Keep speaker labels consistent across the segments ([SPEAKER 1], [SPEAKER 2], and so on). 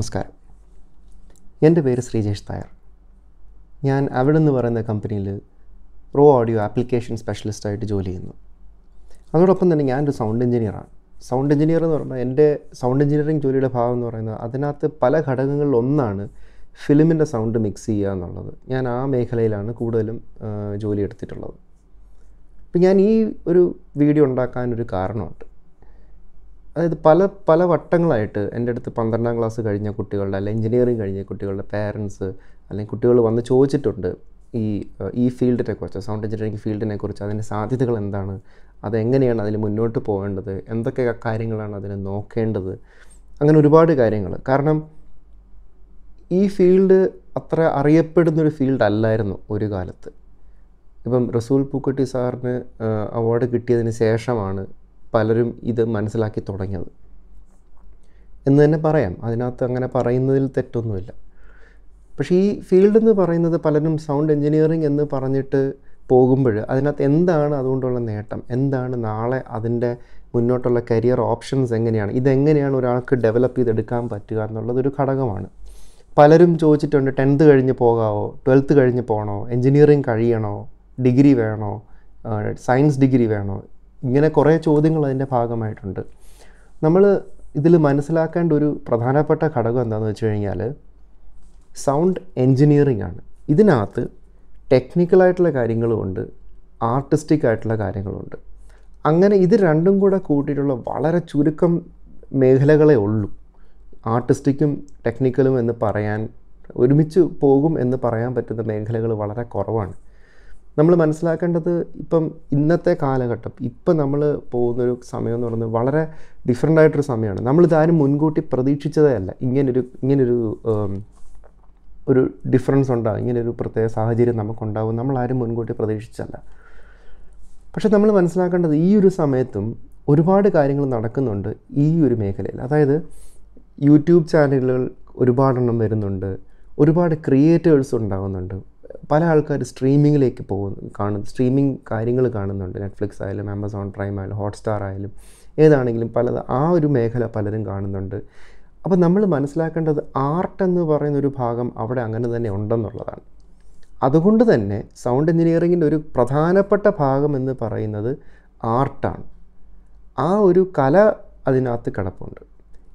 [SPEAKER 1] നമസ്കാരം. എന്റെ പേര് ശ്രീജേഷ് നായർ. ഞാൻ അവിടെ നിന്ന് പറയുന്ന കമ്പനിയിൽ റോ ഓഡിയോ ആപ്ലിക്കേഷൻ സ്പെഷ്യലിസ്റ്റായിട്ട് ജോലി ചെയ്യുന്നു. അതോടൊപ്പം തന്നെ ഞാനൊരു സൗണ്ട് എഞ്ചിനീയറാണ് സൗണ്ട് എഞ്ചിനീയർ എന്ന് പറഞ്ഞാൽ എന്റെ സൗണ്ട് എഞ്ചിനീയറിംഗ് ജോലിയുടെ ഭാഗം എന്ന് പറയുന്നത് അതിനകത്ത് പല ഘടകങ്ങളിൽ ഒന്നാണ് ഫിലിമിന്റെ സൗണ്ട് മിക്സ് ചെയ്യുക എന്നുള്ളത്. ഞാൻ ആ മേഖലയിലാണ് കൂടുതലും ജോലി എടുത്തിട്ടുള്ളത്. അപ്പം ഞാൻ ഈ ഒരു വീഡിയോ ഉണ്ടാക്കാനൊരു കാരണമുണ്ട്. അതായത് പല പല വട്ടങ്ങളായിട്ട് എന്റെ അടുത്ത് പന്ത്രണ്ടാം ക്ലാസ് കഴിഞ്ഞ കുട്ടികളുടെ അല്ലെങ്കിൽ എഞ്ചിനീയറിംഗ് കഴിഞ്ഞ കുട്ടികളുടെ പേരൻസ് അല്ലെങ്കിൽ കുട്ടികൾ വന്ന് ചോദിച്ചിട്ടുണ്ട് ഈ ഈ ഫീൽഡിനെ കുറിച്ച് സൗണ്ട് എഞ്ചിനീയറിംഗ് ഫീൽഡിനെ കുറിച്ച് അതിന്റെ സാധ്യതകൾ എന്താണ് അതെങ്ങനെയാണ് അതിൽ മുന്നോട്ട് പോകേണ്ടത് എന്തൊക്കെ കാര്യങ്ങളാണ് അതിനെ നോക്കേണ്ടത് അങ്ങനെ ഒരുപാട് കാര്യങ്ങൾ. കാരണം ഈ ഫീൽഡ് അത്ര അറിയപ്പെടുന്നൊരു ഫീൽഡ് അല്ലായിരുന്നു ഒരു കാലത്ത്. ഇപ്പം റസൂൽ പൂക്കുട്ടി സാറിന് അവാർഡ് കിട്ടിയതിന് ശേഷമാണ് പലരും ഇത് മനസ്സിലാക്കി തുടങ്ങിയത്. എന്ന് തന്നെ പറയാം. അതിനകത്ത് അങ്ങനെ പറയുന്നതിൽ തെറ്റൊന്നുമില്ല. പക്ഷേ ഈ ഫീൽഡ് എന്ന് പറയുന്നത് പലരും സൗണ്ട് എൻജിനീയറിംഗ് എന്ന് പറഞ്ഞിട്ട് പോകുമ്പോൾ അതിനകത്ത് എന്താണ് അതുകൊണ്ടുള്ള നേട്ടം? എന്താണ് നാളെ അതിന്റെ മുന്നോട്ടുള്ള കരിയർ ഓപ്ഷൻസ് എങ്ങനെയാണ്? ഇതെങ്ങനെയാണ് ഒരാൾക്ക് ഡെവലപ്പ് ചെയ്തെടുക്കാൻ പറ്റുക എന്നുള്ളതൊരു ഘടകമാണ്. പലരും ചോദിച്ചിട്ടുണ്ട് ടെൻത്ത് കഴിഞ്ഞ് പോകാവോ? ട്വൽത്ത് കഴിഞ്ഞ് പോകണോ എൻജിനീയറിങ് കഴിയണോ? ഡിഗ്രി വേണോ? സയൻസ് ഡിഗ്രി വേണോ? ഇങ്ങനെ കുറേ ചോദ്യങ്ങൾ അതിന്റെ ഭാഗമായിട്ടുണ്ട്. നമ്മൾ ഇതിൽ മനസ്സിലാക്കേണ്ട ഒരു പ്രധാനപ്പെട്ട ഘടകം എന്താണെന്ന് വെച്ച് കഴിഞ്ഞാൽ സൗണ്ട് എൻജിനീയറിംഗ് ആണ്. ഇതിനകത്ത് ടെക്നിക്കലായിട്ടുള്ള കാര്യങ്ങളുമുണ്ട് ആർട്ടിസ്റ്റിക് ആയിട്ടുള്ള കാര്യങ്ങളുണ്ട് അങ്ങനെ ഇത് രണ്ടും കൂടെ കൂട്ടിയിട്ടുള്ള വളരെ ചുരുക്കം മേഖലകളെ ഉള്ളൂ. ആർട്ടിസ്റ്റിക്കും ടെക്നിക്കലും എന്ന് പറയാൻ ഒരുമിച്ച് പോകും എന്ന് പറയാൻ പറ്റുന്ന മേഖലകൾ വളരെ കുറവാണ്. നമ്മൾ മനസ്സിലാക്കേണ്ടത് ഇപ്പം ഇന്നത്തെ കാലഘട്ടം ഇപ്പം നമ്മൾ പോകുന്നൊരു സമയം എന്ന് പറയുന്നത് വളരെ ഡിഫറെന്റ് ആയിട്ടൊരു സമയമാണ്. നമ്മളിതാരും മുൻകൂട്ടി പ്രതീക്ഷിച്ചതേ അല്ല ഇങ്ങനൊരു ഇങ്ങനൊരു ഒരു ഡിഫറൻസ് ഉണ്ടാകും ഇങ്ങനൊരു പ്രത്യേക സാഹചര്യം നമ്മൾ നമ്മളാരും മുൻകൂട്ടി പ്രതീക്ഷിച്ചല്ല പക്ഷെ നമ്മൾ മനസ്സിലാക്കേണ്ടത് ഈ ഒരു സമയത്തും ഒരുപാട് കാര്യങ്ങൾ നടക്കുന്നുണ്ട് ഈ ഒരു മേഖലയിൽ. അതായത് യൂട്യൂബ് ചാനലുകൾ ഒരുപാടെണ്ണം വരുന്നുണ്ട്. ഒരുപാട് ക്രിയേറ്റേഴ്സ് ഉണ്ടാകുന്നുണ്ട് പല ആൾക്കാർ സ്ട്രീമിങ്ങിലേക്ക് പോകുന്നു കാണുന്നു സ്ട്രീമിങ് കാര്യങ്ങൾ കാണുന്നുണ്ട്. നെറ്റ്ഫ്ലിക്സ് ആയാലും ആമസോൺ പ്രൈം ആയാലും ഹോട്ട്സ്റ്റാർ ആയാലും ഏതാണെങ്കിലും പല ആ ഒരു മേഖല പലരും കാണുന്നുണ്ട്. അപ്പോൾ നമ്മൾ മനസ്സിലാക്കേണ്ടത് ആർട്ട് എന്ന് പറയുന്ന ഒരു ഭാഗം അവിടെ അങ്ങനെ തന്നെ ഉണ്ടെന്നുള്ളതാണ്. അതുകൊണ്ട് തന്നെ സൗണ്ട് എഞ്ചിനീയറിങ്ങിന്റെ ഒരു പ്രധാനപ്പെട്ട ഭാഗം എന്ന് പറയുന്നത് ആർട്ടാണ് ആ ഒരു കല അതിനകത്ത് കിടപ്പുണ്ട്.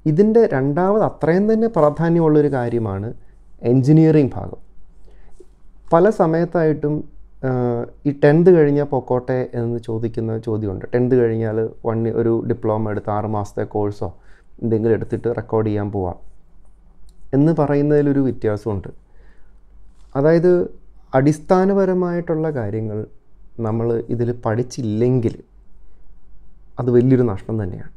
[SPEAKER 1] ഇതിന്റെ രണ്ടാമത് അത്രയും തന്നെ പ്രാധാന്യമുള്ളൊരു കാര്യമാണ് എൻജിനീയറിംഗ് ഭാഗം. പല സമയത്തായിട്ടും ഈ ടെൻത്ത് കഴിഞ്ഞാൽ പൊക്കോട്ടെ എന്ന് ചോദിക്കുന്ന ചോദ്യമുണ്ട്. ടെൻത്ത് കഴിഞ്ഞാൽ വൺ ഒരു ഡിപ്ലോമ എടുത്ത് ആറ് മാസത്തെ കോഴ്സോ എന്തെങ്കിലും എടുത്തിട്ട് റെക്കോർഡ് ചെയ്യാൻ പോവാം എന്ന് പറയുന്നതിലൊരു വ്യത്യാസമുണ്ട്. അതായത് അടിസ്ഥാനപരമായിട്ടുള്ള കാര്യങ്ങൾ നമ്മൾ ഇതിൽ പഠിച്ചില്ലെങ്കിൽ അത് വലിയൊരു നഷ്ടം തന്നെയാണ്.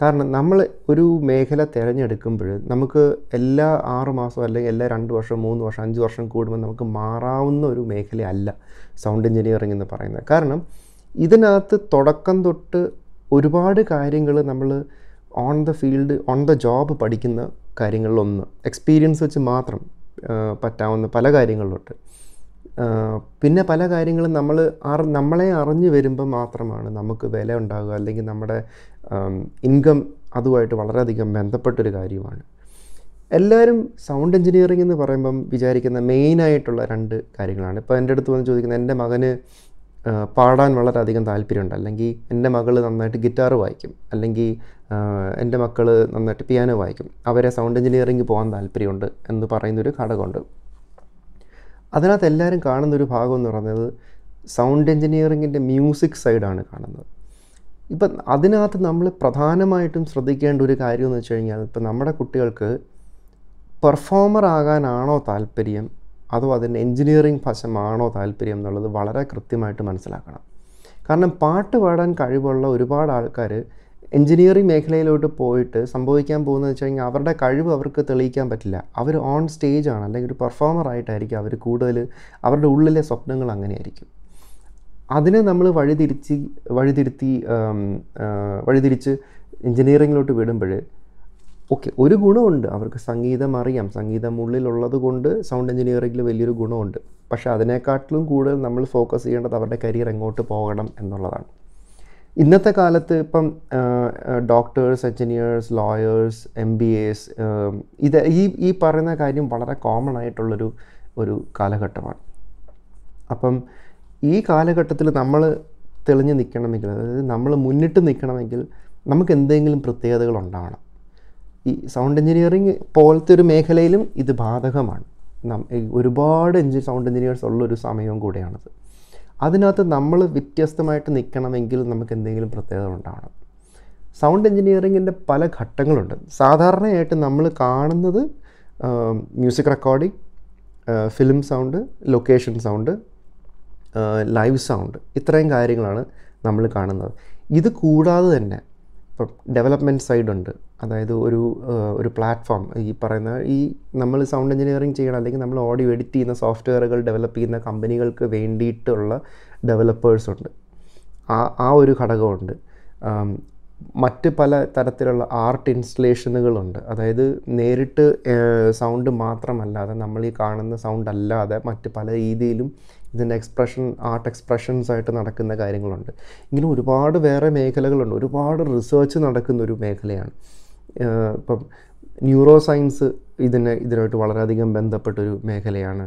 [SPEAKER 1] കാരണം നമ്മൾ ഒരു മേഖല തിരഞ്ഞെടുക്കുമ്പോൾ നമുക്ക് എല്ലാ ആറ് മാസം അല്ലെങ്കിൽ എല്ലാ രണ്ട് വർഷം മൂന്ന് വർഷം അഞ്ച് വർഷം കൂടുമ്പോൾ നമുക്ക് മാറാവുന്ന ഒരു മേഖലയല്ല സൗണ്ട് എഞ്ചിനീയറിംഗ് എന്ന് പറയുന്നത്. കാരണം ഇതിനകത്ത് തുടക്കം തൊട്ട് ഒരുപാട് കാര്യങ്ങൾ നമ്മൾ on the field on the job പഠിക്കുന്ന കാര്യങ്ങളിലൊന്ന്. എക്സ്പീരിയൻസ് വെച്ച് മാത്രം പറ്റാവുന്ന പല കാര്യങ്ങളിലുണ്ട് ആഹ് പിന്നെ പല കാര്യങ്ങളും നമ്മൾ അറി നമ്മളെ അറിഞ്ഞു വരുമ്പോൾ മാത്രമാണ് നമുക്ക് വില ഉണ്ടാകുക അല്ലെങ്കിൽ നമ്മുടെ ഇൻകം അതുമായിട്ട് വളരെയധികം ബന്ധപ്പെട്ടൊരു കാര്യമാണ്. എല്ലാവരും സൗണ്ട് എഞ്ചിനീയറിംഗ് എന്ന് പറയുമ്പം വിചാരിക്കുന്ന മെയിനായിട്ടുള്ള രണ്ട് കാര്യങ്ങളാണ്. ഇപ്പോൾ എന്റെ അടുത്ത് വന്ന് ചോദിക്കുന്നത് എന്റെ മകന് പാടാൻ വളരെയധികം താല്പര്യമുണ്ട്. അല്ലെങ്കിൽ എന്റെ മകൾ നന്നായിട്ട് ഗിറ്റാർ വായിക്കും. അല്ലെങ്കിൽ എന്റെ മക്കൾ നന്നായിട്ട് പിയാനോ വായിക്കും. അവരെ സൗണ്ട് എഞ്ചിനീയറിംഗ് പോകാൻ താല്പര്യമുണ്ട് എന്ന് പറയുന്നൊരു ഘടകമുണ്ട്. അതിനകത്ത് എല്ലാവരും കാണുന്നൊരു ഭാഗം എന്ന് പറയുന്നത് സൗണ്ട് എൻജിനീയറിങ്ങിന്റെ മ്യൂസിക് സൈഡാണ് കാണുന്നത്. ഇപ്പം അതിനകത്ത് നമ്മൾ പ്രധാനമായിട്ടും ശ്രദ്ധിക്കേണ്ട ഒരു കാര്യം എന്ന് വെച്ച് കഴിഞ്ഞാൽ ഇപ്പം നമ്മുടെ കുട്ടികൾക്ക് പെർഫോമർ ആകാനാണോ താല്പര്യം? അതോ അതിന്റെ എൻജിനീയറിംഗ് വശമാണോ താല്പര്യം എന്നുള്ളത് വളരെ കൃത്യമായിട്ട് മനസ്സിലാക്കണം. കാരണം പാട്ട് പാടാൻ കഴിവുള്ള ഒരുപാട് ആൾക്കാർ എൻജിനീയറിംഗ് മേഖലയിലോട്ട് പോയിട്ട് സംഭവിക്കാൻ പോകുന്നത് വെച്ച് കഴിഞ്ഞാൽ അവരുടെ കഴിവ് അവർക്ക് തെളിയിക്കാൻ പറ്റില്ല. അവർ ഓൺ സ്റ്റേജ് ആണ്. അല്ലെങ്കിൽ ഒരു പെർഫോമർ ആയിട്ടായിരിക്കും അവർ കൂടുതൽ അവരുടെ ഉള്ളിലെ സ്വപ്നങ്ങൾ അങ്ങനെയായിരിക്കും. അതിനെ നമ്മൾ വഴിതിരിച്ച് വഴിതിരുത്തി വഴിതിരിച്ച് എൻജിനീയറിങ്ങിലോട്ട് വിടുമ്പോൾ ഓക്കെ ഒരു ഗുണമുണ്ട്. അവർക്ക് സംഗീതം അറിയാം. സംഗീതം ഉള്ളിലുള്ളത് കൊണ്ട് സൗണ്ട് എഞ്ചിനീയറിംഗിൽ വലിയൊരു ഗുണമുണ്ട്. പക്ഷേ അതിനേക്കാട്ടിലും കൂടുതൽ നമ്മൾ ഫോക്കസ് ചെയ്യേണ്ടത് അവരുടെ കരിയർ എങ്ങോട്ട് പോകണം എന്നുള്ളതാണ്. ഇന്നത്തെ കാലത്ത് ഇപ്പം doctors engineers lawyers M B S ഇത് ഈ ഈ പറയുന്ന കാര്യം വളരെ കോമൺ ആയിട്ടുള്ളൊരു ഒരു കാലഘട്ടമാണ്. അപ്പം ഈ കാലഘട്ടത്തിൽ നമ്മൾ തെളിഞ്ഞ് നിൽക്കണമെങ്കിൽ അതായത് നമ്മൾ മുന്നിട്ട് നിൽക്കണമെങ്കിൽ നമുക്ക് എന്തെങ്കിലും പ്രത്യേകതകൾ ഉണ്ടാവണം. ഈ സൗണ്ട് എഞ്ചിനീയറിങ് പോലത്തെ ഒരു മേഖലയിലും ഇത് ബാധകമാണ്. ഒരുപാട് എഞ്ചി സൗണ്ട് എഞ്ചിനീയേഴ്സ് ഉള്ളൊരു സമയവും കൂടെയാണത്. അതിനകത്ത് നമ്മൾ വ്യത്യസ്തമായിട്ട് നിൽക്കണമെങ്കിൽ നമുക്ക് എന്തെങ്കിലും പ്രത്യേകത ഉണ്ടാവണം. സൗണ്ട് എഞ്ചിനീയറിങ്ങിന്റെ പല ഘട്ടങ്ങളുണ്ട്. സാധാരണയായിട്ട് നമ്മൾ കാണുന്നത് music recording film sound location sound live sound ഇത്രയും കാര്യങ്ങളാണ് നമ്മൾ കാണുന്നത്. ഇത് കൂടാതെ തന്നെ ഇപ്പം ഡെവലപ്മെന്റ് സൈഡുണ്ട് അതായത് ഒരു ഒരു പ്ലാറ്റ്ഫോം ഈ പറയുന്ന ഈ നമ്മൾ സൗണ്ട് എഞ്ചിനീയറിങ് ചെയ്യണം അല്ലെങ്കിൽ നമ്മൾ ഓഡിയോ എഡിറ്റ് ചെയ്യുന്ന സോഫ്റ്റ്വെയറുകൾ ഡെവലപ്പ് ചെയ്യുന്ന കമ്പനികൾക്ക് വേണ്ടിയിട്ടുള്ള ഡെവലപ്പേഴ്സ് ഉണ്ട്. ആ ആ ഒരു ഘടകമുണ്ട്. മറ്റ് പല തരത്തിലുള്ള ആർട്ട് ഇൻസ്റ്റലേഷനുകളുണ്ട് അതായത് നേരിട്ട് സൗണ്ട് മാത്രമല്ലാതെ നമ്മൾ ഈ കാണുന്ന സൗണ്ട് അല്ലാതെ മറ്റ് പല രീതിയിലും ഇതിന്റെ എക്സ്പ്രഷൻ ആർട്ട് എക്സ്പ്രഷൻസ് ആയിട്ട് നടക്കുന്ന കാര്യങ്ങളുണ്ട്. ഇങ്ങനെ ഒരുപാട് വേറെ മേഖലകളുണ്ട്. ഒരുപാട് റിസേർച്ച് നടക്കുന്ന ഒരു മേഖലയാണ്. ഇപ്പം ന്യൂറോ സയൻസ് ഇതിന് ഇതിനായിട്ട് വളരെയധികം ബന്ധപ്പെട്ടൊരു മേഖലയാണ്.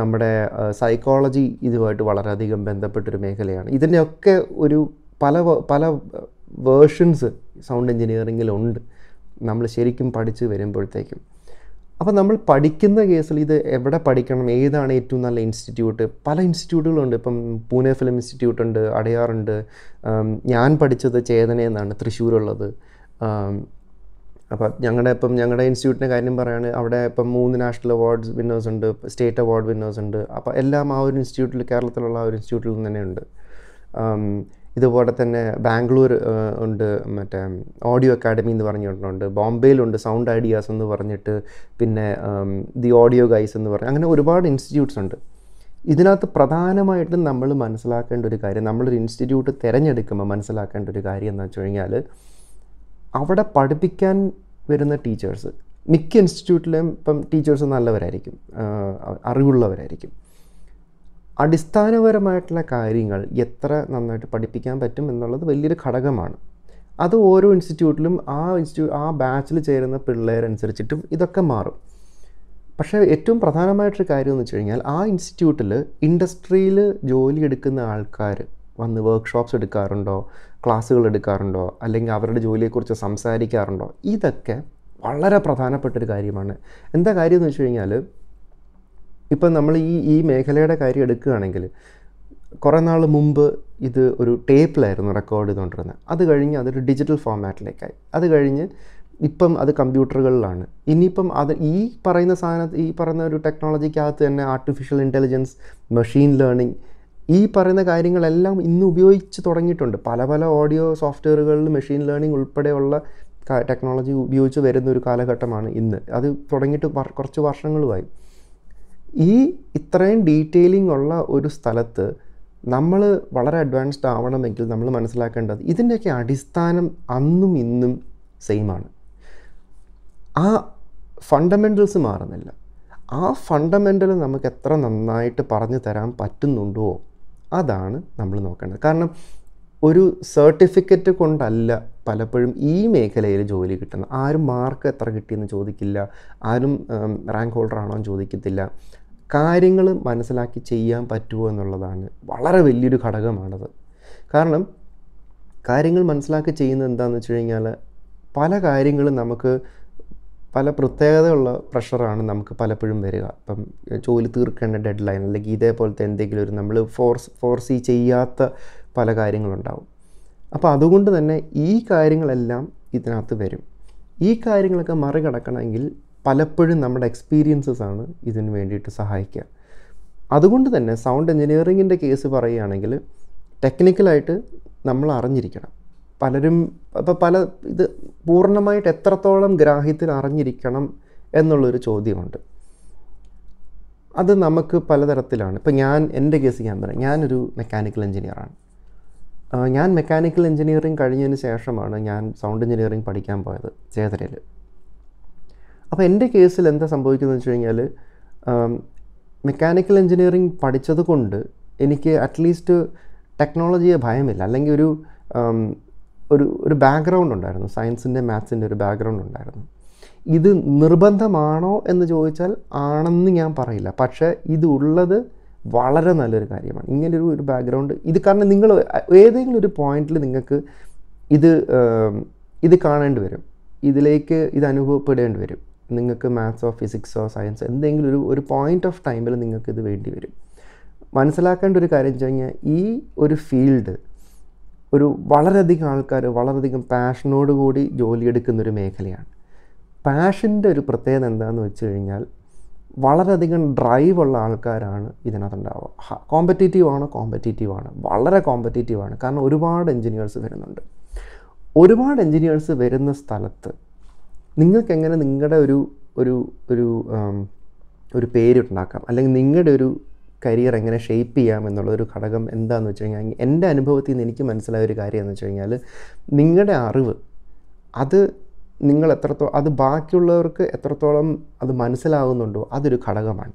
[SPEAKER 1] നമ്മുടെ സൈക്കോളജി ഇതുമായിട്ട് വളരെയധികം ബന്ധപ്പെട്ടൊരു മേഖലയാണ്. ഇതിന്റെയൊക്കെ ഒരു പല പല വേർഷൻസ് സൗണ്ട് എഞ്ചിനീയറിങ്ങിലുണ്ട് നമ്മൾ ശരിക്കും പഠിച്ച് വരുമ്പോഴത്തേക്കും. അപ്പോൾ നമ്മൾ പഠിക്കുന്ന കേസിൽ ഇത് എവിടെ പഠിക്കണം ഏതാണ് ഏറ്റവും നല്ല ഇൻസ്റ്റിറ്റ്യൂട്ട്? പല ഇൻസ്റ്റിറ്റ്യൂട്ടുകളുണ്ട്. ഇപ്പം പൂനെ ഫിലിം ഇൻസ്റ്റിറ്റ്യൂട്ട് ഉണ്ട് അടയാറുണ്ട് ഞാൻ പഠിച്ചത് ചേതന എന്നാണ് തൃശ്ശൂരുള്ളത്. അപ്പോൾ ഞങ്ങളുടെ ഇപ്പം ഞങ്ങളുടെ ഇൻസ്റ്റിറ്റ്യൂട്ടിന്റെ കാര്യം പറയുകയാണെങ്കിൽ അവിടെ ഇപ്പം മൂന്ന് നാഷണൽ അവാർഡ്സ് വിന്നേഴ്സ് ഉണ്ട് സ്റ്റേറ്റ് അവാർഡ് വിന്നേഴ്സ് ഉണ്ട് അപ്പോൾ എല്ലാം ആ ഒരു ഇൻസ്റ്റിറ്റ്യൂട്ടിൽ കേരളത്തിലുള്ള ആ ഒരു ഇൻസ്റ്റിറ്റ്യൂട്ടിൽ നിന്ന് തന്നെയുണ്ട് ഇതുപോലെ തന്നെ ബാംഗ്ലൂർ ഉണ്ട് മറ്റേ ഓഡിയോ അക്കാഡമി എന്ന് പറഞ്ഞിട്ടുണ്ട് ബോംബെയിലുണ്ട് സൗണ്ട് ഐഡിയാസ് എന്ന് പറഞ്ഞിട്ട് പിന്നെ ദി ഓഡിയോ ഗൈസ് എന്ന് പറഞ്ഞ് അങ്ങനെ ഒരുപാട് ഇൻസ്റ്റിറ്റ്യൂട്ട്സ് ഉണ്ട്. ഇതിനകത്ത് പ്രധാനമായിട്ടും നമ്മൾ മനസ്സിലാക്കേണ്ട ഒരു കാര്യം നമ്മളൊരു ഇൻസ്റ്റിറ്റ്യൂട്ട് തിരഞ്ഞെടുക്കുമ്പോൾ മനസ്സിലാക്കേണ്ട ഒരു കാര്യം എന്ന് വെച്ച് കഴിഞ്ഞാൽ അവിടെ പഠിപ്പിക്കാൻ വരുന്ന ടീച്ചേഴ്സ് മിക്ക ഇൻസ്റ്റിറ്റ്യൂട്ടിലും ഇപ്പം ടീച്ചേഴ്സ് നല്ലവരായിരിക്കും അറിവുള്ളവരായിരിക്കും. അടിസ്ഥാനപരമായിട്ടുള്ള കാര്യങ്ങൾ എത്ര നന്നായിട്ട് പഠിപ്പിക്കാൻ പറ്റും എന്നുള്ളത് വലിയൊരു ഘടകമാണ്. അത് ഓരോ ഇൻസ്റ്റിറ്റ്യൂട്ടിലും ആ ഇൻസ്റ്റിറ്റ്യൂ ആ ബാച്ചിൽ ചേരുന്ന പിള്ളേരനുസരിച്ചിട്ടും ഇതൊക്കെ മാറും. പക്ഷേ ഏറ്റവും പ്രധാനമായിട്ടൊരു കാര്യം എന്ന് വെച്ച് കഴിഞ്ഞാൽ ആ ഇൻസ്റ്റിറ്റ്യൂട്ടിൽ ഇൻഡസ്ട്രിയിൽ ജോലി എടുക്കുന്ന ആൾക്കാർ വന്ന് വർക്ക്ഷോപ്സ് എടുക്കാറുണ്ടോ? ക്ലാസ്സുകൾ എടുക്കാറുണ്ടോ? അല്ലെങ്കിൽ അവരുടെ ജോലിയെക്കുറിച്ച് സംസാരിക്കാറുണ്ടോ? ഇതൊക്കെ വളരെ പ്രധാനപ്പെട്ടൊരു കാര്യമാണ്. എന്താ കാര്യം എന്ന് വെച്ച് കഴിഞ്ഞാൽ ഇപ്പം നമ്മൾ ഈ ഈ മേഖലയുടെ കാര്യം എടുക്കുകയാണെങ്കിൽ കുറേ നാൾ മുമ്പ് ഇത് ഒരു ടേപ്പിലായിരുന്നു റെക്കോർഡ് ചെയ്തുകൊണ്ടിരുന്നത്. അത് കഴിഞ്ഞ് അതൊരു ഡിജിറ്റൽ ഫോമാറ്റിലേക്കായി അത് കഴിഞ്ഞ് ഇപ്പം അത് കമ്പ്യൂട്ടറുകളിലാണ് ഇനിയിപ്പം അത് ഈ പറയുന്ന സാധന ഈ പറയുന്ന ഒരു ടെക്നോളജിക്കകത്ത് തന്നെ ആർട്ടിഫിഷ്യൽ ഇന്റലിജൻസ് മെഷീൻ ലേണിംഗ് ഈ പറയുന്ന കാര്യങ്ങളെല്ലാം ഇന്ന് ഉപയോഗിച്ച് തുടങ്ങിയിട്ടുണ്ട്. പല പല ഓഡിയോ സോഫ്റ്റ്വെയറുകളിൽ മെഷീൻ ലേണിംഗ് ഉൾപ്പെടെയുള്ള ടെക്നോളജി ഉപയോഗിച്ച് വരുന്ന ഒരു കാലഘട്ടമാണ് ഇന്ന്. അത് തുടങ്ങിയിട്ട് കുറച്ച് വർഷങ്ങളുമായി. ഈ ഇത്രയും ഡീറ്റെയിലിംഗ് ഉള്ള ഒരു സ്ഥലത്ത് നമ്മൾ വളരെ അഡ്വാൻസ്ഡ് ആവണമെങ്കിൽ നമ്മൾ മനസ്സിലാക്കേണ്ടത് ഇതിന്റെയൊക്കെ അടിസ്ഥാനം അന്നും ഇന്നും സെയിമാണ്. ആ ഫണ്ടമെന്റൽസ് മാറുന്നില്ല. ആ ഫണ്ടമെന്റൽ നമുക്ക് എത്ര നന്നായിട്ട് പറഞ്ഞു തരാൻ പറ്റുന്നുണ്ടോ? അതാണ് നമ്മൾ നോക്കേണ്ടത്. കാരണം ഒരു സർട്ടിഫിക്കറ്റ് കൊണ്ടല്ല പലപ്പോഴും ഈ മേഖലയിൽ ജോലി കിട്ടുന്നത്. ആരും മാർക്ക് എത്ര കിട്ടിയെന്ന് ചോദിക്കില്ല. ആരും റാങ്ക് ഹോൾഡർ ആണോ എന്ന് ചോദിക്കത്തില്ല. കാര്യങ്ങൾ മനസ്സിലാക്കി ചെയ്യാൻ പറ്റുമോ എന്നുള്ളതാണ് വളരെ വലിയൊരു ഘടകമാണത്. കാരണം കാര്യങ്ങൾ മനസ്സിലാക്കി ചെയ്യുന്നത് എന്താണെന്ന് വെച്ച് കഴിഞ്ഞാൽ പല കാര്യങ്ങളും നമുക്ക് പല പ്രത്യേകതയുള്ള പ്രഷറാണ് നമുക്ക് പലപ്പോഴും വരിക. ഇപ്പം ജോലി തീർക്കേണ്ട ഡെഡ് ലൈൻ അല്ലെങ്കിൽ ഇതേപോലത്തെ എന്തെങ്കിലും ഒരു നമ്മൾ ഫോർസ് ഫോർസി ചെയ്യാത്ത പല കാര്യങ്ങളുണ്ടാവും. അപ്പോൾ അതുകൊണ്ട് തന്നെ ഈ കാര്യങ്ങളെല്ലാം ഇതിനകത്ത് വരും. ഈ കാര്യങ്ങളൊക്കെ മറികടക്കണമെങ്കിൽ പലപ്പോഴും നമ്മുടെ എക്സ്പീരിയൻസസ് ആണ് ഇതിന് വേണ്ടിയിട്ട് സഹായിക്കുക. അതുകൊണ്ട് തന്നെ സൗണ്ട് എഞ്ചിനീയറിങ്ങിന്റെ കേസ് പറയുകയാണെങ്കിൽ ടെക്നിക്കലായിട്ട് നമ്മൾ അറിഞ്ഞിരിക്കണം. പലരും ഇപ്പോൾ പല ഇത് പൂർണമായിട്ട് എത്രത്തോളം ഗ്രാഹ്യത്തിൽ അറിഞ്ഞിരിക്കണം എന്നുള്ളൊരു ചോദ്യമുണ്ട്. അത് നമുക്ക് പലതരത്തിലാണ്. ഇപ്പം ഞാൻ എന്റെ കേസ് ഞാൻ പറയാം. ഞാനൊരു മെക്കാനിക്കൽ എഞ്ചിനീയറാണ് ആ, ഞാൻ മെക്കാനിക്കൽ എഞ്ചിനീയറിങ് കഴിഞ്ഞതിന് ശേഷമാണ് ഞാൻ സൗണ്ട് എഞ്ചിനീയറിങ് പഠിക്കാൻ പോയത് ചേതരയിൽ. അപ്പോൾ എന്റെ കേസിൽ എന്താ സംഭവിക്കുന്നത് വെച്ച് കഴിഞ്ഞാൽ മെക്കാനിക്കൽ എഞ്ചിനീയറിങ് പഠിച്ചത് കൊണ്ട് എനിക്ക് അറ്റ്ലീസ്റ്റ് ടെക്നോളജിയെ ഭയമില്ല. അല്ലെങ്കിൽ ഒരു ഒരു ഒരു ബാക്ക്ഗ്രൗണ്ട് ഉണ്ടായിരുന്നു. സയൻസിന്റെ മാത്സിന്റെ ഒരു ബാക്ക്ഗ്രൗണ്ട് ഉണ്ടായിരുന്നു. ഇത് നിർബന്ധമാണോ എന്ന് ചോദിച്ചാൽ ആണെന്ന് ഞാൻ പറയില്ല. പക്ഷേ ഇത് വളരെ നല്ലൊരു കാര്യമാണ്. ഇങ്ങനൊരു ഒരു ബാക്ക്ഗ്രൗണ്ട് ഇത് കാരണം നിങ്ങൾ ഏതെങ്കിലും ഒരു പോയിന്റിൽ നിങ്ങൾക്ക് ഇത് ഇത് കാണേണ്ടി വരും. ഇതിലേക്ക് ഇത് അനുഭവപ്പെടേണ്ടി വരും. നിങ്ങൾക്ക് മാത്സോ ഫിസിക്സോ സയൻസ് എന്തെങ്കിലും ഒരു ഒരു പോയിന്റ് ഓഫ് ടൈമിൽ നിങ്ങൾക്ക് ഇത് വേണ്ടി വരും. മനസ്സിലാക്കേണ്ട ഒരു കാര്യം വെച്ച് കഴിഞ്ഞാൽ ഈ ഒരു ഫീൽഡ് ഒരു വളരെയധികം ആൾക്കാർ വളരെയധികം പാഷനോട് കൂടി ജോലിയെടുക്കുന്നൊരു മേഖലയാണ്. പാഷന്റെ ഒരു പ്രത്യേകത എന്താണെന്ന് വെച്ച് കഴിഞ്ഞാൽ വളരെയധികം ഡ്രൈവ് ഉള്ള ആൾക്കാരാണ് ഇതിനകത്തുണ്ടാവുക. കോമ്പറ്റേറ്റീവ് ആണ് കോമ്പറ്റേറ്റീവ് ആണ്. വളരെ കോമ്പറ്റേറ്റീവ് ആണ്. കാരണം ഒരുപാട് എൻജിനീയേഴ്സ് വരുന്നുണ്ട്. ഒരുപാട് എൻജിനീയേഴ്സ് വരുന്ന സ്ഥലത്ത് നിങ്ങൾക്ക് എങ്ങനെ നിങ്ങളുടെ ഒരു ഒരു ഒരു ഒരു പേരുണ്ടാക്കാം അല്ലെങ്കിൽ നിങ്ങളുടെ ഒരു കരിയർ എങ്ങനെ ഷേപ്പ് ചെയ്യാം എന്നുള്ളൊരു ഘടകം എന്താണെന്ന് വെച്ച് കഴിഞ്ഞാൽ എന്റെ അനുഭവത്തിൽ നിന്ന് എനിക്ക് മനസ്സിലായ ഒരു കാര്യം എന്ന് വെച്ച് കഴിഞ്ഞാൽ നിങ്ങളുടെ അറിവ് അത് നിങ്ങൾ എത്രത്തോളം അത് ബാക്കിയുള്ളവർക്ക് എത്രത്തോളം അത് മനസ്സിലാകുന്നുണ്ടോ അതൊരു ഘടകമാണ്.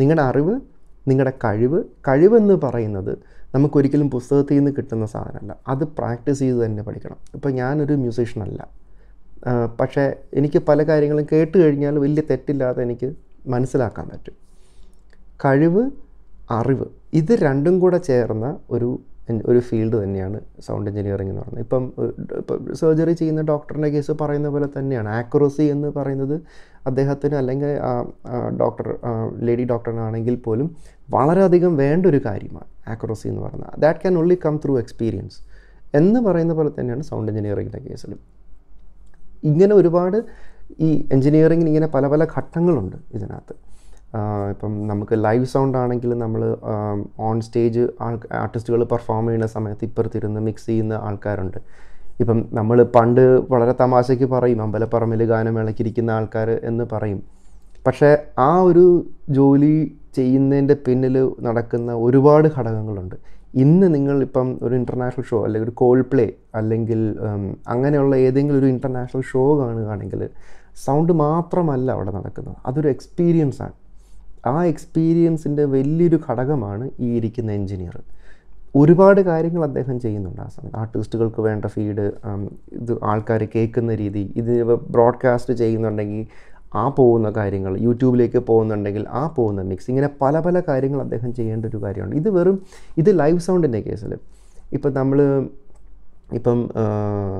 [SPEAKER 1] നിങ്ങളുടെ അറിവ് നിങ്ങളുടെ കഴിവ് കഴിവെന്ന് പറയുന്നത് നമുക്കൊരിക്കലും പുസ്തകത്തിൽ നിന്ന് കിട്ടുന്ന സാധനമല്ല. അത് പ്രാക്ടീസ് ചെയ്ത് തന്നെ പഠിക്കണം. ഇപ്പോൾ ഞാനൊരു മ്യൂസീഷ്യനല്ല പക്ഷേ എനിക്ക് പല കാര്യങ്ങളും കേട്ട് കഴിഞ്ഞാൽ വലിയ തെറ്റില്ലാതെ എനിക്ക് മനസ്സിലാക്കാൻ പറ്റും. കഴിവ് അറിവ്. ഇത് രണ്ടും കൂടെ ചേർന്ന ഒരു ഒരു ഫീൽഡ് തന്നെയാണ് സൗണ്ട് എഞ്ചിനീയറിംഗ് എന്ന് പറയുന്നത്. ഇപ്പം ഇപ്പം സർജറി ചെയ്യുന്ന ഡോക്ടറിന്റെ കേസ് പറയുന്ന പോലെ തന്നെയാണ്. ആക്യുറസി എന്ന് പറയുന്നത് അദ്ദേഹത്തിന് അല്ലെങ്കിൽ ഡോക്ടർ ലേഡി ഡോക്ടറിനാണെങ്കിൽ പോലും വളരെയധികം വേണ്ട ഒരു കാര്യമാണ് ആക്യുറസി എന്ന് പറയുന്നത്. That can only come through experience എന്ന് പറയുന്ന പോലെ തന്നെയാണ് സൗണ്ട് എഞ്ചിനീയറിങ്ങിന്റെ കേസിലും. ഇങ്ങനെ ഒരുപാട് ഈ എഞ്ചിനീയറിങ്ങിന് ഇങ്ങനെ പല പല ഘട്ടങ്ങളുണ്ട് ഇതിനകത്ത്. ഇപ്പം നമുക്ക് ലൈവ് സൗണ്ട് ആണെങ്കിൽ നമ്മൾ ഓൺ സ്റ്റേജ് ആൾ ആർട്ടിസ്റ്റുകൾ പെർഫോം ചെയ്യുന്ന സമയത്ത് ഇപ്പുറത്തിരുന്ന് മിക്സ് ചെയ്യുന്ന ആൾക്കാരുണ്ട്. ഇപ്പം നമ്മൾ പണ്ട് വളരെ തമാശയ്ക്ക് പറയും അമ്പലപ്പറമ്പിൽ ഗാനം ഗാനമേളയ്ക്കിരിക്കുന്ന ആൾക്കാർ എന്ന് പറയും. പക്ഷേ ആ ഒരു ജോലി ചെയ്യുന്നതിന്റെ പിന്നിൽ നടക്കുന്ന ഒരുപാട് ഘടകങ്ങളുണ്ട്. ഇന്ന് നിങ്ങൾ ഇപ്പം ഒരു ഇന്റർനാഷണൽ ഷോ അല്ലെങ്കിൽ ഒരു കോൾ പ്ലേ അല്ലെങ്കിൽ അങ്ങനെയുള്ള ഏതെങ്കിലും ഒരു ഇന്റർനാഷണൽ ഷോ കാണുകയാണെങ്കിൽ സൗണ്ട് മാത്രമല്ല അവിടെ നടക്കുന്നത്. അതൊരു എക്സ്പീരിയൻസ് ആണ്. ആ എക്സ്പീരിയൻസിന്റെ വലിയൊരു ഘടകമാണ് ഈ ഇരിക്കുന്ന എൻജിനീയർ ഒരുപാട് കാര്യങ്ങൾ അദ്ദേഹം ചെയ്യുന്നുണ്ട് ആ സമയത്ത്. ആർട്ടിസ്റ്റുകൾക്ക് വേണ്ട ഫീഡ് ഇത് ആൾക്കാർ കേൾക്കുന്ന രീതി ഇത് ബ്രോഡ്കാസ്റ്റ് ചെയ്യുന്നുണ്ടെങ്കിൽ ആ പോകുന്ന കാര്യങ്ങൾ യൂട്യൂബിലേക്ക് പോകുന്നുണ്ടെങ്കിൽ ആ പോകുന്ന മിക്സ് ഇങ്ങനെ പല പല കാര്യങ്ങൾ അദ്ദേഹം ചെയ്യേണ്ട ഒരു കാര്യമാണ്. ഇത് വെറും ഇത് ലൈവ് സൗണ്ടിന്റെ കേസിൽ ഇപ്പം നമ്മൾ ഇപ്പം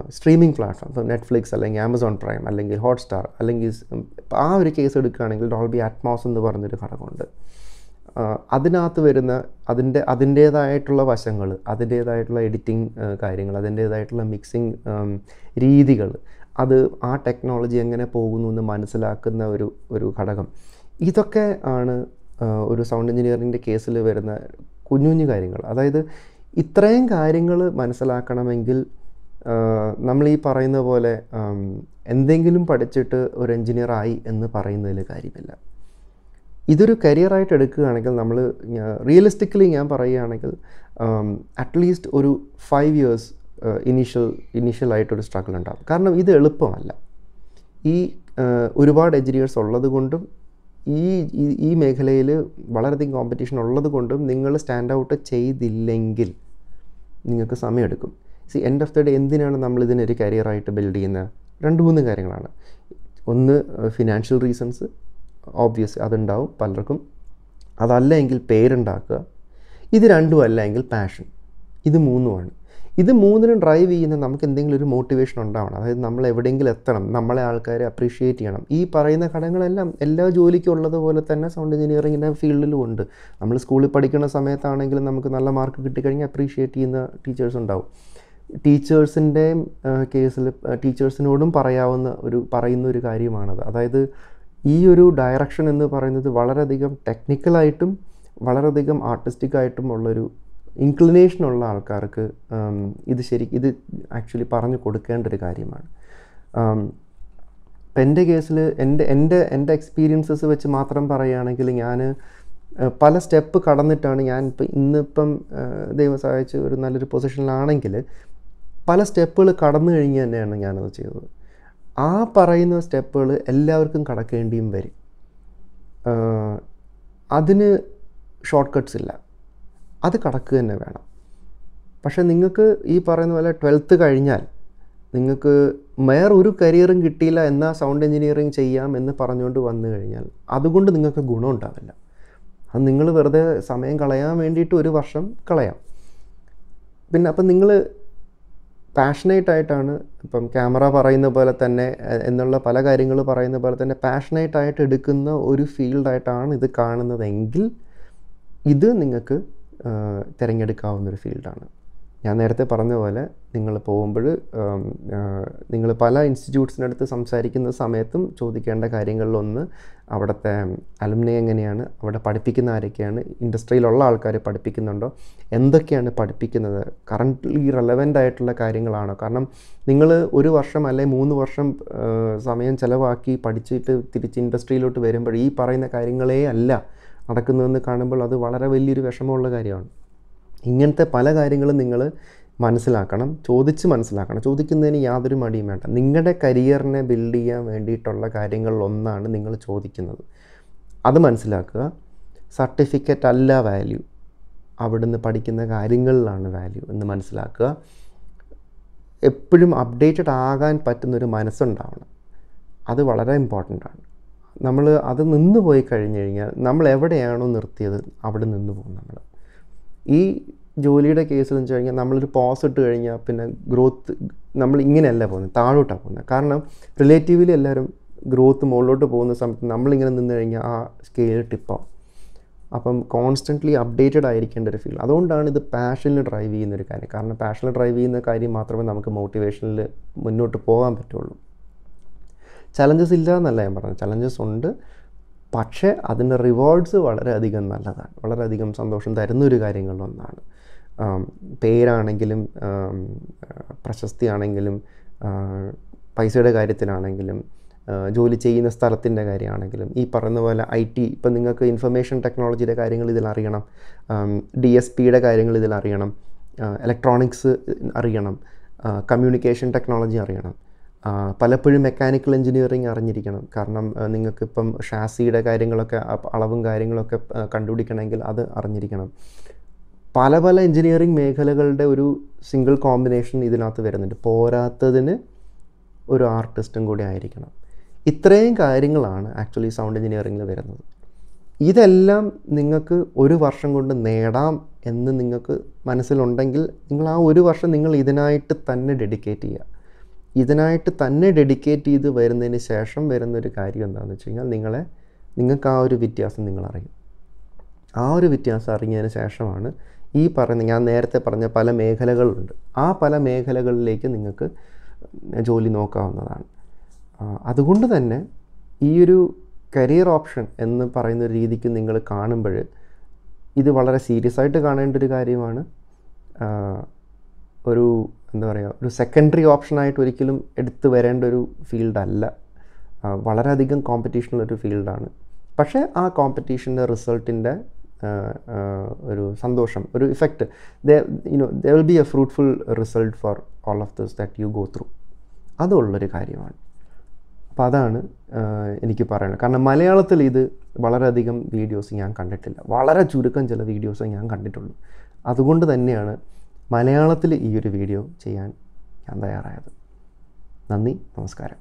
[SPEAKER 1] സ്ട്രീമിംഗ് പ്ലാറ്റ്ഫോം ഇപ്പം നെറ്റ്ഫ്ലിക്സ് അല്ലെങ്കിൽ ആമസോൺ പ്രൈം അല്ലെങ്കിൽ ഹോട്ട്സ്റ്റാർ അല്ലെങ്കിൽ ആ ഒരു കേസ് എടുക്കുകയാണെങ്കിൽ ഡോൾബി അറ്റ്മോസ് എന്ന് പറഞ്ഞൊരു ഘടകമുണ്ട്. അതിനകത്ത് വരുന്ന അതിന്റെ അതിന്റേതായിട്ടുള്ള വശങ്ങൾ അതിന്റേതായിട്ടുള്ള എഡിറ്റിംഗ് കാര്യങ്ങൾ അതിന്റേതായിട്ടുള്ള മിക്സിങ് രീതികൾ അത് ആ ടെക്നോളജി എങ്ങനെ പോകുന്നു എന്ന് മനസ്സിലാക്കുന്ന ഒരു ഒരു ഘടകം. ഇതൊക്കെ ആണ് ഒരു സൗണ്ട് എഞ്ചിനീയറിന്റെ കേസിൽ വരുന്ന കുഞ്ഞു കുഞ്ഞു കാര്യങ്ങൾ. അതായത് ഇത്രയും കാര്യങ്ങൾ മനസ്സിലാക്കണമെങ്കിൽ നമ്മൾ ഈ പറയുന്ന പോലെ എന്തെങ്കിലും പഠിച്ചിട്ട് ഒരു എഞ്ചിനീയറായി എന്ന് പറയുന്നതിൽ കാര്യമില്ല. ഇതൊരു കരിയറായിട്ട് എടുക്കുകയാണെങ്കിൽ നമ്മൾ റിയലിസ്റ്റിക്കലി ഞാൻ പറയുകയാണെങ്കിൽ അറ്റ്ലീസ്റ്റ് ഒരു ഫൈവ് ഇയേഴ്സ് ഇനീഷ്യൽ ഇനീഷ്യലായിട്ടൊരു സ്ട്രഗിൾ ഉണ്ടാകും കാരണം ഇത് എളുപ്പമല്ല. ഈ ഒരുപാട് എഞ്ചിനീയേഴ്സ് ഉള്ളത് കൊണ്ടും ഈ ഈ- മേഖലയിൽ വളരെയധികം കോമ്പറ്റീഷൻ ഉള്ളത് കൊണ്ടും നിങ്ങൾ സ്റ്റാൻഡ് ഔട്ട് ചെയ്തില്ലെങ്കിൽ നിങ്ങൾക്ക് സമയമെടുക്കും. See end of the day എന്തിനാണ് നമ്മൾ ഇതിനൊരു കരിയറായിട്ട് ബിൽഡ് ചെയ്യുന്നത്? രണ്ട് മൂന്ന് കാര്യങ്ങളാണ്. ഒന്ന് ഫിനാൻഷ്യൽ റീസൺസ് ഓബ്വിയസ് അതുണ്ടാവും പലർക്കും. അതല്ല എങ്കിൽ പേരുണ്ടാക്കുക. ഇത് രണ്ടും അല്ല എങ്കിൽ പാഷൻ ഇത് മൂന്നുമാണ്. ഇത് മൂന്നിനും ഡ്രൈവ് ചെയ്യുന്ന നമുക്ക് എന്തെങ്കിലും ഒരു മോട്ടിവേഷൻ ഉണ്ടാവണം. അതായത് നമ്മൾ എവിടെയെങ്കിലും എത്തണം. നമ്മളെ ആൾക്കാരെ അപ്രീഷിയേറ്റ് ചെയ്യണം. ഈ പറയുന്ന ഘടകങ്ങളെല്ലാം എല്ലാ ജോലിക്കും ഉള്ളതുപോലെ തന്നെ സൗണ്ട് എഞ്ചിനീയറിങ്ങിന്റെ ഫീൽഡിലും ഉണ്ട്. നമ്മൾ സ്കൂളിൽ പഠിക്കുന്ന സമയത്താണെങ്കിലും നമുക്ക് നല്ല മാർക്ക് കിട്ടിക്കഴിഞ്ഞാൽ അപ്രീഷിയേറ്റ് ചെയ്യുന്ന ടീച്ചേഴ്സ് ഉണ്ടാവും. ടീച്ചേഴ്സിന്റെയും കേസിൽ ടീച്ചേഴ്സിനോടും പറയാവുന്ന ഒരു പറയുന്ന ഒരു കാര്യമാണത്. അതായത് ഈ ഒരു ഡയറക്ഷൻ എന്ന് പറയുന്നത് വളരെയധികം ടെക്നിക്കലായിട്ടും വളരെയധികം ആർട്ടിസ്റ്റിക്കായിട്ടും ഉള്ളൊരു ഇൻക്ലിനേഷൻ ഉള്ള ആൾക്കാർക്ക് ഇത് ശരി ഇത് ആക്ച്വലി പറഞ്ഞു കൊടുക്കേണ്ട ഒരു കാര്യമാണ്. ഇപ്പം എന്റെ കേസിൽ എന്റെ എന്റെ എന്റെ എക്സ്പീരിയൻസസ് വെച്ച് മാത്രം പറയുകയാണെങ്കിൽ ഞാൻ പല സ്റ്റെപ്പ് കടന്നിട്ടാണ് ഞാൻ ഇപ്പം ഇന്നിപ്പം ദൈവം സഹായിച്ച് ഒരു നല്ലൊരു പൊസിഷനിലാണെങ്കിൽ പല സ്റ്റെപ്പുകൾ കടന്നു കഴിഞ്ഞ് തന്നെയാണ് ഞാനത് ചെയ്തത്. ആ പറയുന്ന സ്റ്റെപ്പുകൾ എല്ലാവർക്കും കടക്കേണ്ടിയും വരും. അതിന് ഷോർട്ട് കട്ട്സ് ഇല്ല. അത് കടക്കുക തന്നെ വേണം. പക്ഷേ നിങ്ങൾക്ക് ഈ പറയുന്ന പോലെ ട്വൽത്ത് കഴിഞ്ഞാൽ നിങ്ങൾക്ക് വേറെ ഒരു കരിയറും കിട്ടിയില്ല എന്നാൽ സൗണ്ട് എഞ്ചിനീയറിങ് ചെയ്യാം എന്ന് പറഞ്ഞുകൊണ്ട് വന്നു കഴിഞ്ഞാൽ അതുകൊണ്ട് നിങ്ങൾക്ക് ഗുണം ഉണ്ടാവില്ല. അത് നിങ്ങൾ വെറുതെ സമയം കളയാൻ വേണ്ടിയിട്ട് ഒരു വർഷം കളയാം. പിന്നെ അപ്പം നിങ്ങൾ പാഷനേറ്റ് ആയിട്ടാണ് ഇപ്പം ക്യാമറ പറയുന്ന പോലെ തന്നെ എന്നുള്ള പല കാര്യങ്ങൾ പറയുന്ന പോലെ തന്നെ പാഷനേറ്റ് ആയിട്ട് എടുക്കുന്ന ഒരു ഫീൽഡായിട്ടാണ് ഇത് കാണുന്നതെങ്കിൽ ഇത് നിങ്ങൾക്ക് തിരഞ്ഞെടുക്കാവുന്ന ഒരു ഫീൽഡാണ്. ഞാൻ നേരത്തെ പറഞ്ഞ പോലെ നിങ്ങൾ പോകുമ്പോൾ നിങ്ങൾ പല ഇൻസ്റ്റിറ്റ്യൂട്ട്സിനടുത്ത് സംസാരിക്കുന്ന സമയത്തും ചോദിക്കേണ്ട കാര്യങ്ങളിലൊന്ന് അവിടുത്തെ അലുമിനി എങ്ങനെയാണ് അവിടെ പഠിപ്പിക്കുന്ന ആരൊക്കെയാണ് ഇൻഡസ്ട്രിയിലുള്ള ആൾക്കാർ പഠിപ്പിക്കുന്നുണ്ടോ എന്തൊക്കെയാണ് പഠിപ്പിക്കുന്നത് കറന്റ്ലി റെലവന്റ് ആയിട്ടുള്ള കാര്യങ്ങളാണോ? കാരണം നിങ്ങൾ ഒരു വർഷം അല്ലെങ്കിൽ മൂന്ന് വർഷം സമയം ചിലവാക്കി പഠിച്ചിട്ട് തിരിച്ച് ഇൻഡസ്ട്രിയിലോട്ട് വരുമ്പോൾ ഈ പറയുന്ന കാര്യങ്ങളേ അല്ല. നടക്കുന്നതെന്ന് കാണുമ്പോൾ അത് വളരെ വലിയൊരു വിഷമമുള്ള കാര്യമാണ്. ഇങ്ങനത്തെ പല കാര്യങ്ങളും നിങ്ങൾ മനസ്സിലാക്കണം ചോദിച്ച് മനസ്സിലാക്കണം. ചോദിക്കുന്നതിന് യാതൊരു മടിയും വേണ്ട. നിങ്ങളുടെ കരിയറിനെ ബിൽഡ് ചെയ്യാൻ വേണ്ടിയിട്ടുള്ള കാര്യങ്ങളിലൊന്നാണ് നിങ്ങൾ ചോദിക്കുന്നത്. അത് മനസ്സിലാക്കുക. സർട്ടിഫിക്കറ്റ് അല്ല വാല്യൂ അവിടുന്ന് പഠിക്കുന്ന കാര്യങ്ങളിലാണ് വാല്യൂ എന്ന് മനസ്സിലാക്കുക. എപ്പോഴും അപ്ഡേറ്റഡ് ആകാൻ പറ്റുന്നൊരു മനസ്സുണ്ടാവണം. അത് വളരെ ഇമ്പോർട്ടന്റ് ആണ്. നമ്മൾ അത് നിന്ന് പോയി കഴിഞ്ഞു കഴിഞ്ഞാൽ നമ്മൾ എവിടെയാണോ നിർത്തിയത് അവിടെ നിന്ന് പോകും നമ്മൾ. ഈ ജോലിയുടെ കേസ് എന്ന് വെച്ച് കഴിഞ്ഞാൽ നമ്മളൊരു പോസ് ഇട്ട് കഴിഞ്ഞാൽ പിന്നെ ഗ്രോത്ത് നമ്മൾ ഇങ്ങനെയല്ല പോകുന്നത് താഴോട്ടാണ് പോകുന്നത്. കാരണം റിലേറ്റീവ്ലി എല്ലാവരും ഗ്രോത്ത് മുകളിലോട്ട് പോകുന്ന സമയത്ത് നമ്മളിങ്ങനെ നിന്ന് കഴിഞ്ഞാൽ ആ സ്കെയിൽ ടിപ്പാവും അപ്പം കോൺസ്റ്റന്റ്ലി അപ്ഡേറ്റഡ് ആയിരിക്കേണ്ട ഒരു ഫീൽ അതുകൊണ്ടാണ് ഇത് പാഷനിൽ ഡ്രൈവ് ചെയ്യുന്ന ഒരു കാര്യം. കാരണം പാഷനിൽ ഡ്രൈവ് ചെയ്യുന്ന കാര്യം മാത്രമേ നമുക്ക് മോട്ടിവേഷനിൽ മുന്നോട്ട് പോകാൻ പറ്റുള്ളൂ. ചലഞ്ചസ് ഇല്ല എന്നല്ല ഞാൻ പറഞ്ഞത്. ചലഞ്ചസ് ഉണ്ട്. പക്ഷേ അതിന്റെ റിവാർഡ്സ് വളരെയധികം നല്ലതാണ്. വളരെയധികം സന്തോഷം തരുന്ന ഒരു കാര്യങ്ങളിലൊന്നാണ് പേരാണെങ്കിലും പ്രശസ്തിയാണെങ്കിലും പൈസയുടെ കാര്യത്തിലാണെങ്കിലും ജോലി ചെയ്യുന്ന സ്ഥലത്തിന്റെ കാര്യമാണെങ്കിലും ഈ പറയുന്ന പോലെ ഐ ടി ഇപ്പം നിങ്ങൾക്ക് ഇൻഫർമേഷൻ ടെക്നോളജിയുടെ കാര്യങ്ങൾ ഇതിൽ അറിയണം. ഡി എസ് പിയുടെ കാര്യങ്ങൾ ഇതിൽ അറിയണം. ഇലക്ട്രോണിക്സ് അറിയണം. കമ്മ്യൂണിക്കേഷൻ ടെക്നോളജി അറിയണം. പലപ്പോഴും മെക്കാനിക്കൽ എഞ്ചിനീയറിംഗ് അറിഞ്ഞിരിക്കണം. കാരണം നിങ്ങൾക്കിപ്പം ഷാസിയുടെ കാര്യങ്ങളൊക്കെ അളവും കാര്യങ്ങളൊക്കെ കണ്ടുപിടിക്കണമെങ്കിൽ അത് അറിഞ്ഞിരിക്കണം. പല പല എഞ്ചിനീയറിംഗ് മേഖലകളുടെ ഒരു സിംഗിൾ കോമ്പിനേഷൻ ഇതിനകത്ത് വരുന്നുണ്ട്. പോരാത്തതിന് ഒരു ആർട്ടിസ്റ്റും കൂടി ആയിരിക്കണം. ഇത്രയും കാര്യങ്ങളാണ് ആക്ച്വലി സൗണ്ട് എഞ്ചിനീയറിംഗിൽ വരുന്നത്. ഇതെല്ലാം നിങ്ങൾക്ക് ഒരു വർഷം കൊണ്ട് നേടാം എന്ന് നിങ്ങൾക്ക് മനസ്സിലുണ്ടെങ്കിൽ നിങ്ങൾ ആ ഒരു വർഷം നിങ്ങൾ ഇതിനായിട്ട് തന്നെ ഡെഡിക്കേറ്റ് ചെയ്യുക. ഇതിനായിട്ട് തന്നെ ഡെഡിക്കേറ്റ് ചെയ്ത് വരുന്നതിന് ശേഷം വരുന്നൊരു കാര്യം എന്താണെന്ന് വെച്ച് കഴിഞ്ഞാൽ നിങ്ങളെ നിങ്ങൾക്ക് ആ ഒരു വ്യത്യാസം നിങ്ങൾ അറിയും ആ ഒരു വ്യത്യാസം അറിഞ്ഞതിന് ശേഷമാണ് ഈ പറയുന്ന ഞാൻ നേരത്തെ പറഞ്ഞ പല മേഖലകളുണ്ട്. ആ പല മേഖലകളിലേക്ക് നിങ്ങൾക്ക് ജോലി നോക്കാവുന്നതാണ്. അതുകൊണ്ട് തന്നെ ഈ ഒരു കരിയർ ഓപ്ഷൻ എന്ന് പറയുന്ന ഒരു രീതിക്ക് നിങ്ങൾ കാണുമ്പോൾ ഇത് വളരെ സീരിയസ് ആയിട്ട് കാണേണ്ട ഒരു കാര്യമാണ്. ഒരു എന്താ പറയുക ഒരു സെക്കൻഡറി ഓപ്ഷനായിട്ട് ഒരിക്കലും എടുത്തു വരേണ്ട ഒരു ഫീൽഡല്ല വളരെയധികം കോമ്പറ്റീഷനുള്ളൊരു ഫീൽഡാണ് പക്ഷേ ആ കോമ്പറ്റീഷന്റെ റിസൾട്ടിന്റെ ഒരു സന്തോഷം ഒരു effect they you know they will be a fruitful result for all of this that you go through അതുള്ളൊരു കാര്യമാണ്. അപ്പോൾ അതാണ് എനിക്ക് പറയുന്നത് കാരണം മലയാളത്തിൽ ഇത് വളരെയധികം വീഡിയോസ് ഞാൻ കണ്ടിട്ടില്ല. വളരെ ചുരുക്കം ചില വീഡിയോസ് ഞാൻ കണ്ടിട്ടുള്ളൂ. അതുകൊണ്ട് തന്നെയാണ് മലയാളത്തിൽ ഈ ഒരു വീഡിയോ ചെയ്യാൻ ഞാൻ തയ്യാറായത്. നന്ദി നമസ്കാരം.